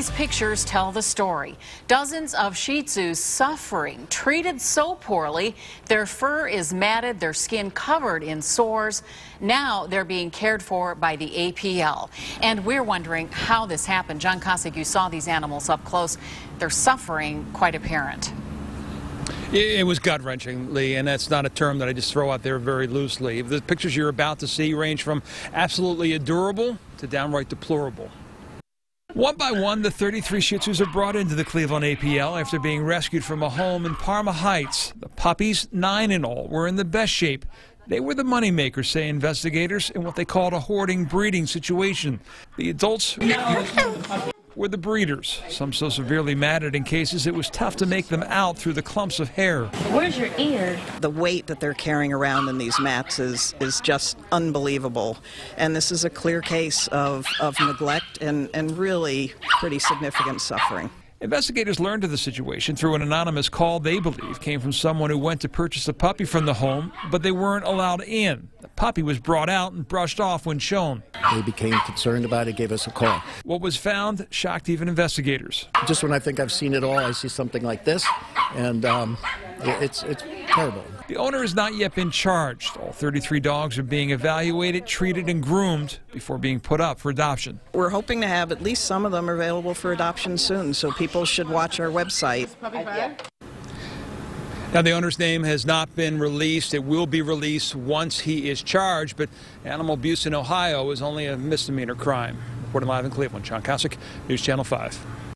These pictures tell the story. Dozens of Shih Tzus suffering, treated so poorly, their fur is matted, their skin covered in sores. Now they're being cared for by the APL. And we're wondering how this happened. John Kosich, you saw these animals up close. Their suffering quite apparent. It was gut wrenching, Lee, and that's not a term that I just throw out there very loosely. The pictures you're about to see range from absolutely adorable to downright deplorable. One by one, the 33 Shih Tzus are brought into the Cleveland APL after being rescued from a home in Parma Heights. The puppies, nine in all, were in the best shape. They were the moneymakers, say investigators, in what they called a hoarding breeding situation. The adults were the breeders, some so severely matted in cases it was tough to make them out through the clumps of hair. Where's your ear? The weight that they're carrying around in these mats is, is just unbelievable. And this is a clear case of, of neglect and, and really pretty significant suffering. Investigators learned of the situation through an anonymous call they believe came from someone who went to purchase a puppy from the home, but they weren't allowed in. The puppy was brought out and brushed off when shown. They became concerned about it, gave us a call. What was found shocked even investigators. Just when I think I've seen it all, I see something like this, and um, it's, it's terrible. The owner has not yet been charged. All 33 dogs are being evaluated, treated, and groomed before being put up for adoption. We're hoping to have at least some of them available for adoption soon, so people should watch our website. Now, the owner's name has not been released. It will be released once he is charged, but animal abuse in Ohio is only a misdemeanor crime. Reporting live in Cleveland, John Kosich, News Channel 5.